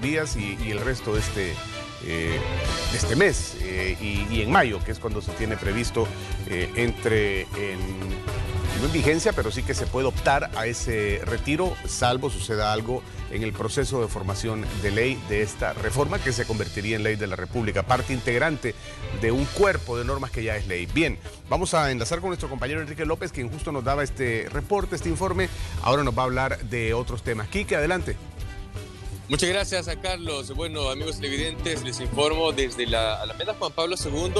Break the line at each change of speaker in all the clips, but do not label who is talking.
días y, el resto de este, eh, este mes eh, y, en mayo, que es cuando se tiene previsto entre en, en vigencia, pero sí que se puede optar a ese retiro, salvo suceda algo en el proceso de formación de ley de esta reforma que se convertiría en ley de la República, parte integrante de un cuerpo de normas que ya es ley. Bien, vamos a enlazar con nuestro compañero Enrique López, quien justo nos daba este reporte, este informe. Ahora nos va a hablar de otros temas. Quique, adelante.
Muchas gracias a Carlos. Bueno, amigos televidentes, les informo desde la Alameda Juan Pablo II,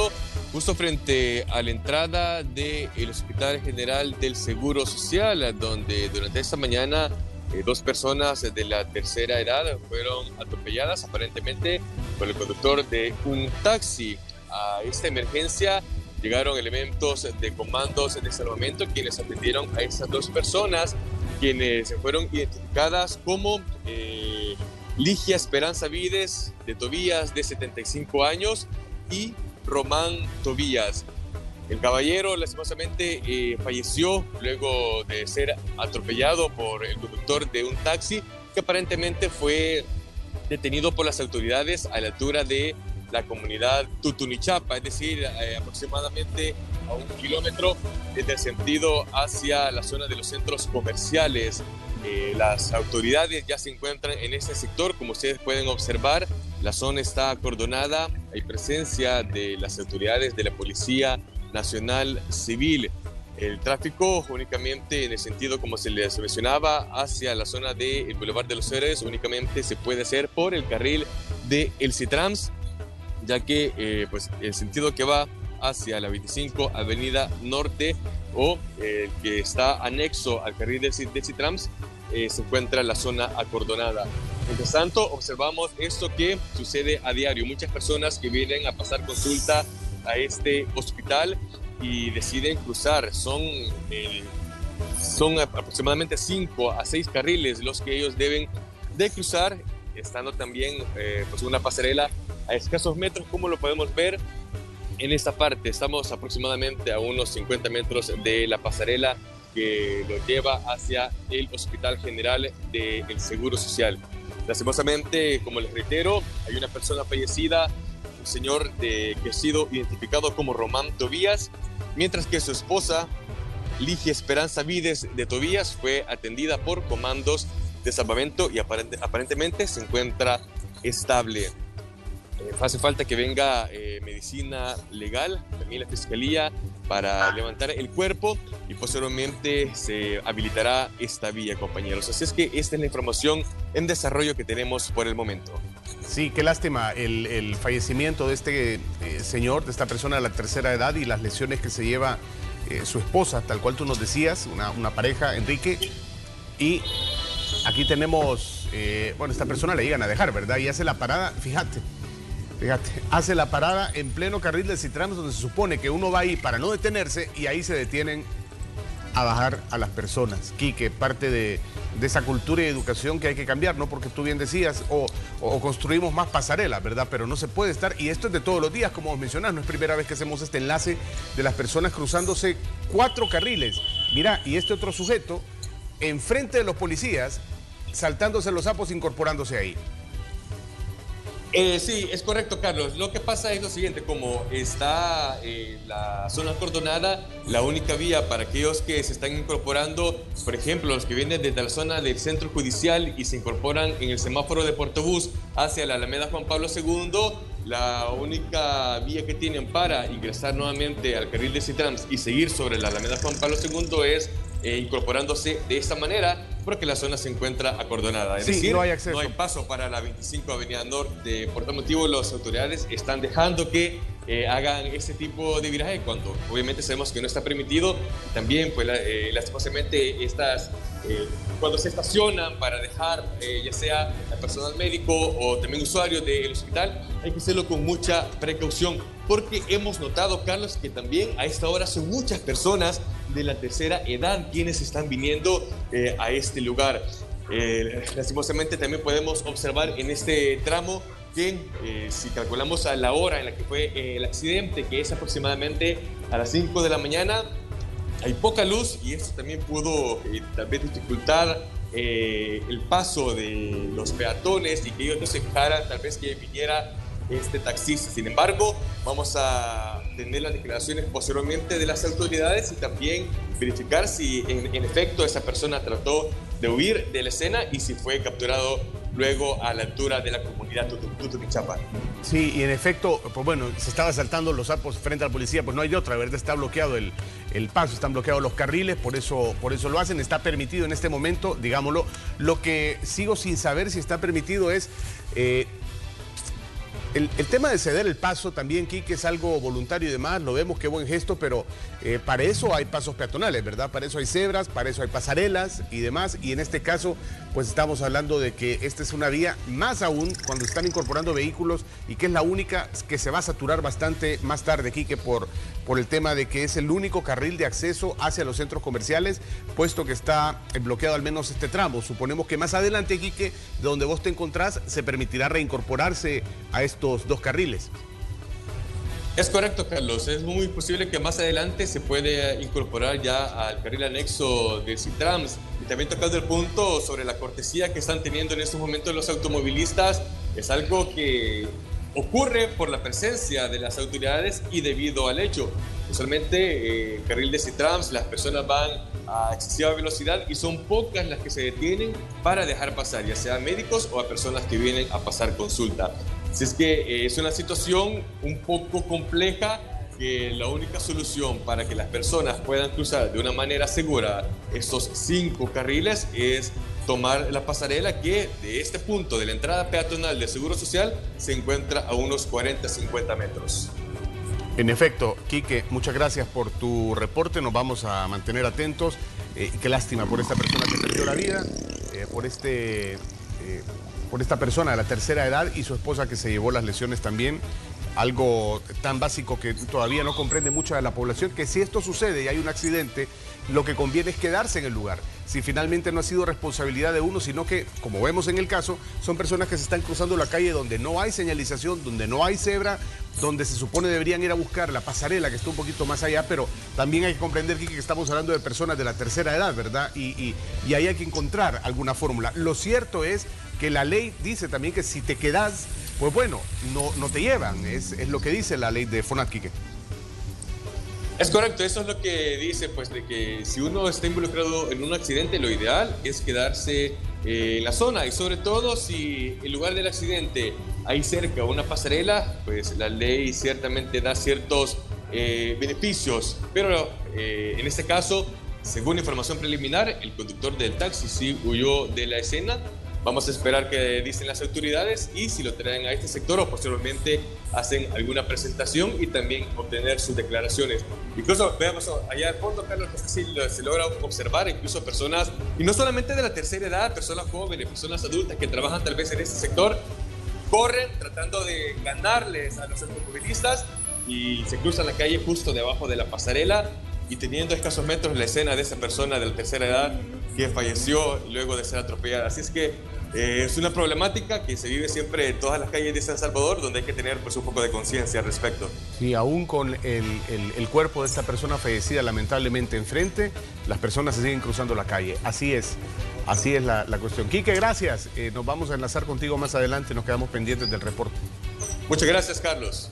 justo frente a la entrada del Hospital General del Seguro Social, donde durante esta mañana eh, dos personas de la tercera edad fueron atropelladas aparentemente por el conductor de un taxi. A esta emergencia llegaron elementos de comandos en ese momento quienes atendieron a estas dos personas, quienes fueron identificadas como eh, Ligia Esperanza Vides de Tobías de 75 años y Román Tobías el caballero lastimosamente eh, falleció luego de ser atropellado por el conductor de un taxi que aparentemente fue detenido por las autoridades a la altura de la comunidad Tutunichapa, es decir, eh, aproximadamente a un kilómetro desde el sentido hacia la zona de los centros comerciales. Eh, las autoridades ya se encuentran en ese sector, como ustedes pueden observar, la zona está acordonada, hay presencia de las autoridades de la policía nacional civil. El tráfico únicamente en el sentido como se les mencionaba hacia la zona del de Boulevard de los Héroes únicamente se puede hacer por el carril de El Citrans, ya que eh, pues el sentido que va hacia la 25 Avenida Norte o el que está anexo al carril del, Citrans eh, se encuentra la zona acordonada. Mientras tanto, observamos esto que sucede a diario. Muchas personas que vienen a pasar consulta a este hospital y deciden cruzar. Son, eh, son aproximadamente 5 a 6 carriles los que ellos deben de cruzar, estando también eh, pues una pasarela a escasos metros, como lo podemos ver en esta parte. Estamos aproximadamente a unos 50 metros de la pasarela que lo lleva hacia el Hospital General del Seguro Social. Lastimosamente, como les reitero, hay una persona fallecida señor de, que ha sido identificado como Román Tobías, mientras que su esposa, Ligia Esperanza Vides de Tobías, fue atendida por comandos de salvamento y aparentemente se encuentra estable. Eh, hace falta que venga eh, medicina legal, también la fiscalía, para levantar el cuerpo y posteriormente se habilitará esta vía, compañeros. Así es que esta es la información en desarrollo que tenemos por el momento.
Sí, qué lástima el, fallecimiento de este eh, señor, de esta persona de la tercera edad y las lesiones que se lleva su esposa, tal cual tú nos decías, una, una pareja, Enrique. Y aquí tenemos, bueno, esta persona le llegan a dejar, ¿verdad? Y hace la parada, fíjate, Fíjate, hace la parada en pleno carril de Citrans donde se supone que uno va ahí para no detenerse y ahí se detienen a bajar a las personas. Quique, parte de, esa cultura y educación que hay que cambiar, ¿no? Porque tú bien decías, o, construimos más pasarelas, ¿verdad? Pero no se puede estar, y esto es de todos los días, como vos mencionás, no es primera vez que hacemos este enlace de las personas cruzándose cuatro carriles. Mira, y este otro sujeto, enfrente de los policías, saltándose los sapos, incorporándose ahí.
Eh, sí, es correcto, Carlos. Lo que pasa es lo siguiente, como está eh, la zona acordonada, la única vía para aquellos que se están incorporando, por ejemplo, los que vienen desde la zona del centro judicial y se incorporan en el semáforo de Portobús hacia la Alameda Juan Pablo II, la única vía que tienen para ingresar nuevamente al carril de Citrans y seguir sobre la Alameda Juan Pablo II es eh, incorporándose de esta manera porque la zona se encuentra acordonada. Es decir, no hay, no hay paso para la 25 Avenida Norte. Por tal motivo, las autoridades están dejando que eh, hagan ese tipo de viraje cuando obviamente sabemos que no está permitido. También, pues, eh, lastimosamente, estas, eh, cuando se estacionan para dejar ya sea el personal médico o también usuarios del hospital, hay que hacerlo con mucha precaución porque hemos notado, Carlos, que también a esta hora son muchas personas de la tercera edad quienes están viniendo a este lugar. lastimosamente también podemos observar en este tramo que eh, si calculamos a la hora en la que fue eh, el accidente, que es aproximadamente a las 5 de la mañana, hay poca luz y esto también pudo eh, tal dificultar eh, el paso de los peatones y que ellos no se fijaran tal vez que viniera este taxista. Sin embargo, vamos a tener las declaraciones posteriormente de las autoridades y también verificar si en, en efecto esa persona trató de huir de la escena y si fue capturado luego a la altura de la comunidad Tutunichapa.
Sí, y en efecto, pues bueno, se estaba saltando los sapos frente a la policía, pues no hay de otra, ¿verdad? Está bloqueado el, el paso, están bloqueados los carriles, por eso, por eso lo hacen, está permitido en este momento, digámoslo. Lo que sigo sin saber si está permitido es... Eh, el, tema de ceder el paso también, Kike, es algo voluntario y demás, lo vemos, qué buen gesto, pero eh, para eso hay pasos peatonales, ¿verdad? Para eso hay cebras, para eso hay pasarelas y demás, y en este caso, pues estamos hablando de que esta es una vía, más aún cuando están incorporando vehículos y que es la única que se va a saturar bastante más tarde, Kike, por, por el tema de que es el único carril de acceso hacia los centros comerciales, puesto que está bloqueado al menos este tramo. Suponemos que más adelante, Quique, de donde vos te encontrás, se permitirá reincorporarse a esto dos carriles.
Es correcto, Carlos. Es muy posible que más adelante se puede incorporar ya al carril anexo de Citrams. Y también tocando el punto sobre la cortesía que están teniendo en estos momentos los automovilistas, es algo que ocurre por la presencia de las autoridades y debido al hecho. Usualmente, eh, carril de Citrams, las personas van a excesiva velocidad y son pocas las que se detienen para dejar pasar, ya sea médicos o a personas que vienen a pasar consulta. Así es que eh, es una situación un poco compleja que la única solución para que las personas puedan cruzar de una manera segura estos cinco carriles es tomar la pasarela que de este punto de la entrada peatonal del Seguro Social se encuentra a unos 40-50 metros.
En efecto, Quique, muchas gracias por tu reporte, nos vamos a mantener atentos. Eh, qué lástima por esta persona que perdió la vida, eh, por este por esta persona de la tercera edad y su esposa que se llevó las lesiones también. Algo tan básico que todavía no comprende mucha de la población, que si esto sucede y hay un accidente, lo que conviene es quedarse en el lugar. Si finalmente no ha sido responsabilidad de uno, sino que, como vemos en el caso, son personas que se están cruzando la calle donde no hay señalización, donde no hay cebra, donde se supone deberían ir a buscar la pasarela que está un poquito más allá, pero también hay que comprender que estamos hablando de personas de la tercera edad, ¿verdad? Y, ahí hay que encontrar alguna fórmula. Lo cierto es que la ley dice también que si te quedas, pues bueno, no, te llevan. Es, es lo que dice la ley de Fonat,
Es correcto, eso es lo que dice, pues de que si uno está involucrado en un accidente, lo ideal es quedarse eh, en la zona y sobre todo si en lugar del accidente hay cerca una pasarela, pues la ley ciertamente da ciertos eh, beneficios, pero eh, en este caso, según información preliminar, el conductor del taxi sí huyó de la escena Vamos a esperar que dicen las autoridades y si lo traen a este sector o posteriormente hacen alguna presentación y también obtener sus declaraciones. Incluso veamos allá al fondo, Carlos, no sé si se logra observar incluso personas, y no solamente de la tercera edad, personas jóvenes, personas adultas que trabajan tal vez en este sector, corren tratando de ganarles a los automovilistas y se cruzan la calle justo debajo de la pasarela y teniendo escasos metros la escena de esa persona de la tercera edad que falleció luego de ser atropellada. Así es que eh, es una problemática que se vive siempre en todas las calles de San Salvador, donde hay que tener pues, un poco de conciencia al respecto.
Sí, aún con el, el, cuerpo de esta persona fallecida lamentablemente enfrente, las personas se siguen cruzando la calle. Así es, así es la, la cuestión. Quique, gracias. Eh, nos vamos a enlazar contigo más adelante, nos quedamos pendientes del reporte.
Muchas gracias, Carlos.